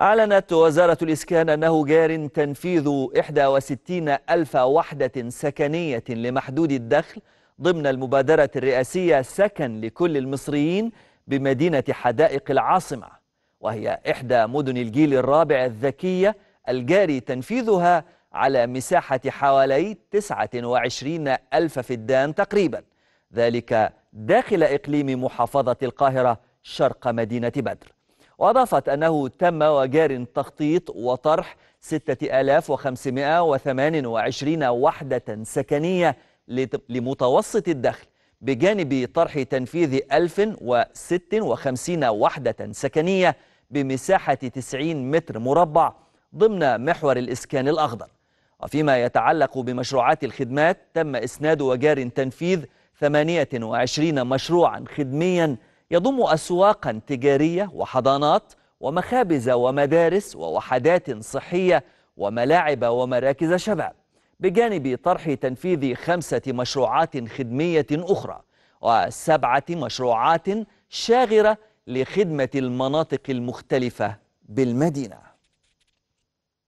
أعلنت وزارة الإسكان أنه جار تنفيذ 61 ألف وحدة سكنية لمحدود الدخل ضمن المبادرة الرئاسية سكن لكل المصريين بمدينة حدائق العاصمة وهي إحدى مدن الجيل الرابع الذكية الجاري تنفيذها على مساحة حوالي 29 ألف فدان تقريبا ذلك داخل إقليم محافظة القاهرة شرق مدينة بدر. وأضافت أنه تم وجار تخطيط وطرح 6528 وحدة سكنية لمتوسط الدخل بجانب طرح تنفيذ 1056 وحدة سكنية بمساحة 90 متر مربع ضمن محور الإسكان الأخضر. وفيما يتعلق بمشروعات الخدمات تم إسناد وجار تنفيذ 28 مشروعا خدميا يضم أسواقا تجارية وحضانات ومخابز ومدارس ووحدات صحية وملاعب ومراكز شباب بجانب طرح تنفيذ خمسة مشروعات خدمية أخرى وسبعة مشروعات شاغرة لخدمة المناطق المختلفة بالمدينة.